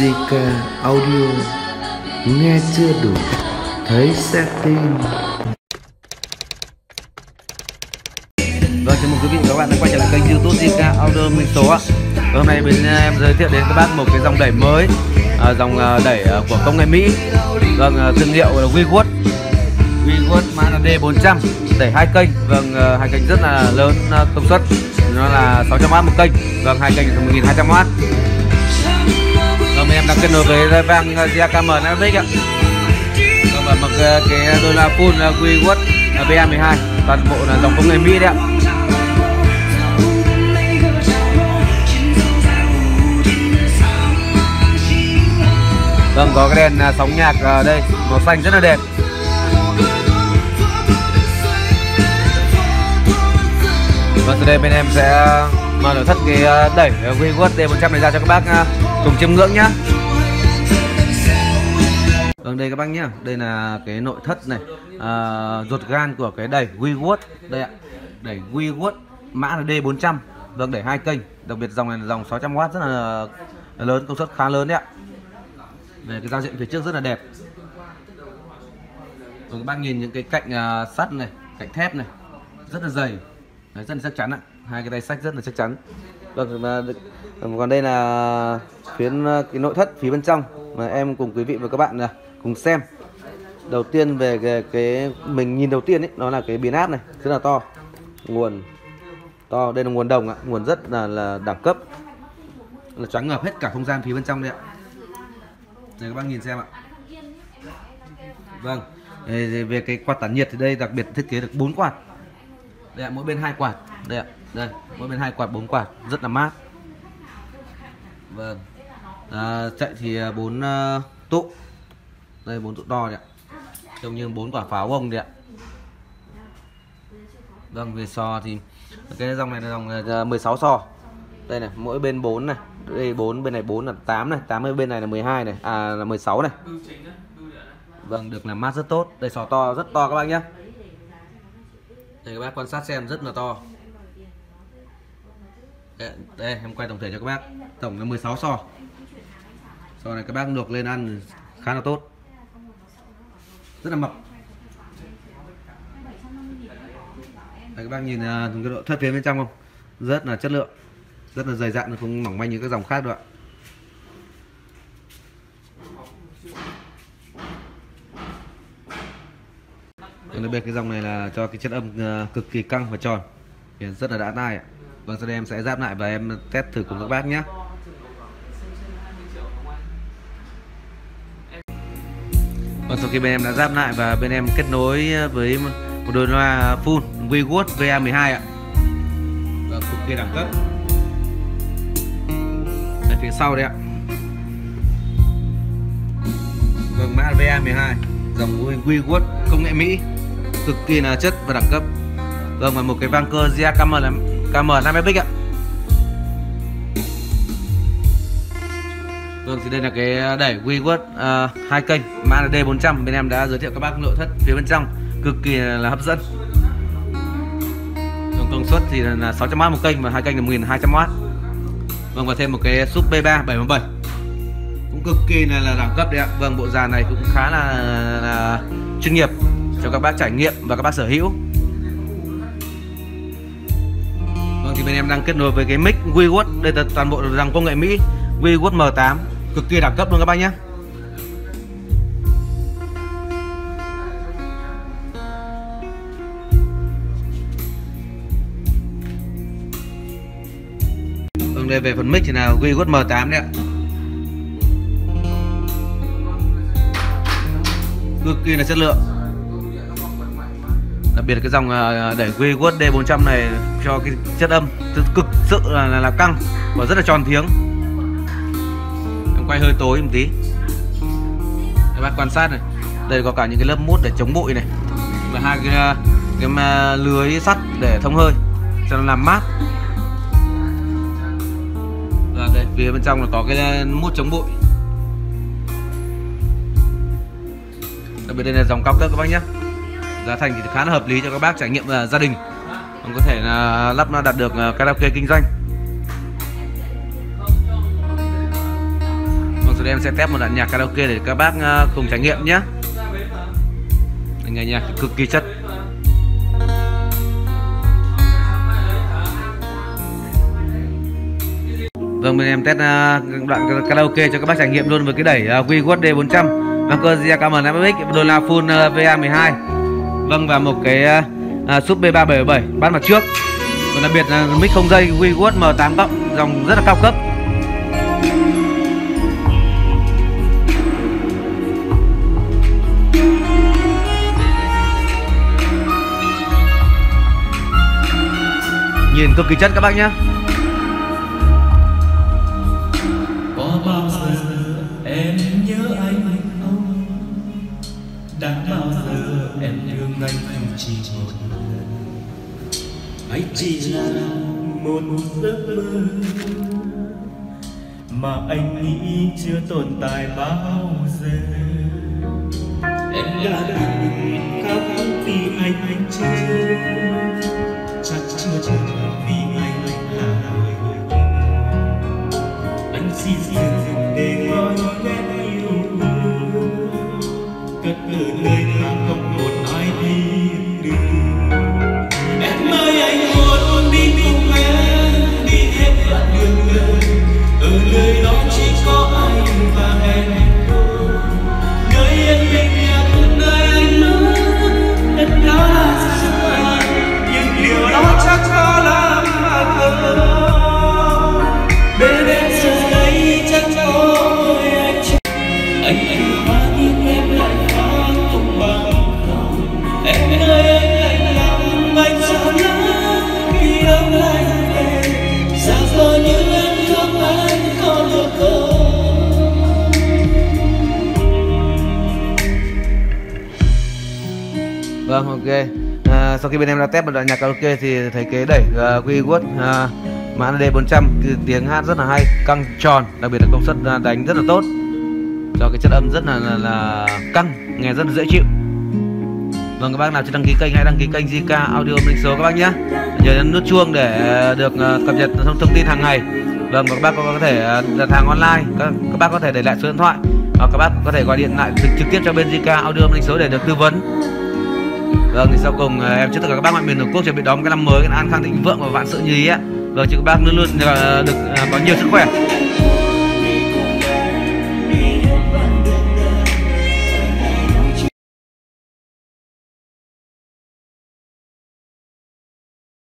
JK ờ, Audio Nghe chưa đủ Thấy sẽ tin Vâng, chào mừng quý vị và các bạn đã quay trở lại kênh youtube JK Audio Minh Số ạ. Hôm nay bên ờ, em giới thiệu đến các bác một cái dòng đẩy mới à, Dòng đẩy của công nghệ Mỹ. Vâng, thương hiệu là WeWood. WeWood Mana D400 Đẩy hai kênh, vâng, hai kênh rất là lớn công suất. Nó là 600W một kênh. Vâng, hai kênh là 1200W bên em đang kết nối với vang GKM Netflix ạ. Vâng, và mặc uh, cái đôi là full là WeWood BA12 toàn bộ là dòng công nghệ Mỹ đấy ạ. Vâng có cái đèn uh, sóng nhạc ở đây màu xanh rất là đẹp. Vâng từ đây bên em sẽ uh, mở nội thất cái đẩy WeWord D100 này ra cho các bác cùng chiêm ngưỡng nhá. Vâng đây các bác nhá, đây là cái nội thất này. À, ruột gan của cái đẩy WeWord đây ạ, đẩy WeWord mã là D400 Vâng đẩy hai kênh, đặc biệt dòng này là dòng 600W rất là lớn, công suất khá lớn đấy ạ. Về cái giao diện phía trước rất là đẹp. Rồi các bác nhìn những cái cạnh uh, sắt này, cạnh thép này. Rất là dày, Đấy, rất là chắc chắn ạ, hai cái tay sách rất là chắc chắn. Vâng còn đây là phiến ờ, cái nội thất phía bên trong mà em cùng quý vị và các bạn à, cùng xem. Đầu tiên về cái, cái mình nhìn đầu tiên ấy nó là cái biến áp này rất là to. Nguồn to đây là nguồn đồng ạ nguồn rất là là đẳng cấp. Là choáng ngợp hết cả không gian phía bên trong đây ạ. Này các bác nhìn xem ạ. Vâng về cái quạt tản nhiệt thì đây đặc biệt thiết kế được 4 quạt. Đây ạ mỗi bên hai quạt. Đây ạ đây mỗi bên hai quạt bốn quạt rất là mát. Vâng. À, chạy thì bốn uh, tụ. Đây bốn tụ to đấy ạ. Trông như bốn quả pháo bông đấy ạ. Vâng về sò thì cái dòng này là dòng 16 sò. Đây này mỗi bên 4 này. Đây 4 bên này 4 là 8 này 8 bên này là 12 này. À là 16 này. Vâng được làm mát rất tốt. Đây sò to rất to các bác nhé đây các bác quan sát xem rất là to đây, đây em quay tổng thể cho các bác. Tổng là 16 sò sò này các bác luộc lên ăn khá là tốt. Rất là mập. Đây, các bác nhìn uh, cái độ thất phía bên trong không? Rất là chất lượng. Rất là dày dặn không mỏng manh như các dòng khác đâu ạ. Đặc biệt cái dòng này là cho cái chất âm uh, cực kỳ căng và tròn. Thì rất là đã tai ạ. Vâng, sau đây em sẽ ráp lại và em test thử cùng các bác nhé. Vâng, sau khi bên em đã ráp lại và bên em kết nối với một đôi loa full Vwood VA12 ạ. Vâng, cực kỳ đẳng cấp. đây phía sau đây ạ. Vâng, mã VA12, dòng Vwood công nghệ Mỹ, cực kỳ là chất và đẳng cấp. Vâng, và một cái vang cơ GA Camel KM5FX ạ. Vâng thì đây là cái đẩy WeWork uh, hai kênh mã là D400 bên em đã giới thiệu các bác nội thất phía bên trong cực kỳ là hấp dẫn. Tổng công suất thì là 600W một kênh và hai kênh là 1200W Vâng và thêm một cái sub B3 717 cũng cực kỳ là, là đẳng cấp đấy ạ. Vâng bộ dàn này cũng khá là, là chuyên nghiệp cho các bác trải nghiệm và các bác sở hữu. Thì bên em đang kết nối với cái mic WeWord đây là toàn bộ dòng công nghệ Mỹ WeWood M8 cực kỳ đẳng cấp luôn các bác nhé Vâng đây về phần mic thì là WeWood M8 đấy ạ. Cực kỳ là chất lượng đặc biệt cái dòng đẩy WeWood D400 này cho cái chất âm cực sự là, là, là căng và rất là tròn tiếng. Em quay hơi tối một tí. Các bác quan sát này. Đây có cả những cái lớp mút để chống bụi này. Và hai cái ờ, cái ờ, lưới sắt để thông hơi cho nó làm mát. Và đây phía bên trong là có cái ờ, mút chống bụi. Đặc biệt đây là dòng cao cấp các bác nhé giá thành thì khá là hợp lý cho các bác trải nghiệm ờ, gia đình. Còn có thể là lắp đặt được ờ, karaoke kinh doanh. Vâng, sau đây em sẽ test một đoạn nhạc karaoke để các bác ờ, cùng trải nghiệm nhé. Nghe nhạc cực kỳ chất. Vâng, bên em test đoạn karaoke cho các bác trải nghiệm luôn với cái đẩy uh, WeWord D400 Vâng, cơ Zia Camera MX đô la full VA12 Vâng, và một cái uh, uh, sub B377 bắt mặt trước. Còn đặc biệt là mic không dây WeWord M8 cộng dòng rất là cao cấp. Nhìn cực kỳ chất các bác nhé hay chỉ là một giấc mơ mà anh nghĩ chưa tồn tại bao giờ. Em đã từng khóc vì anh anh chưa, chắc chưa từng ok. À, Sau khi bên em đã test một đoạn nhạc karaoke thì thấy kế đẩy à, uh, WeWord uh, à, mã D400 tiếng hát rất là hay căng tròn đặc biệt là công suất đánh rất là tốt. Cho cái chất âm rất là, là, là căng nghe rất là dễ chịu. Vâng các bác nào chưa đăng ký kênh hãy đăng ký kênh JK Audio Minh số các bác nhé. Nhớ nhấn nút chuông để à, được cập nhật thông, thông tin hàng ngày. Vâng các bác có thể đặt hàng online các, các bác có thể để lại số điện thoại hoặc các bác có thể gọi điện lại trực, trực tiếp cho bên JK Audio Minh số để được tư vấn. Vâng thì sau cùng à, em chúc tất cả các bác mọi miền tổ quốc chuẩn bị đón cái năm mới an khang thịnh vượng và vạn sự như ý ạ. Vâng chúc các bác luôn luôn à, được, được có nhiều sức khỏe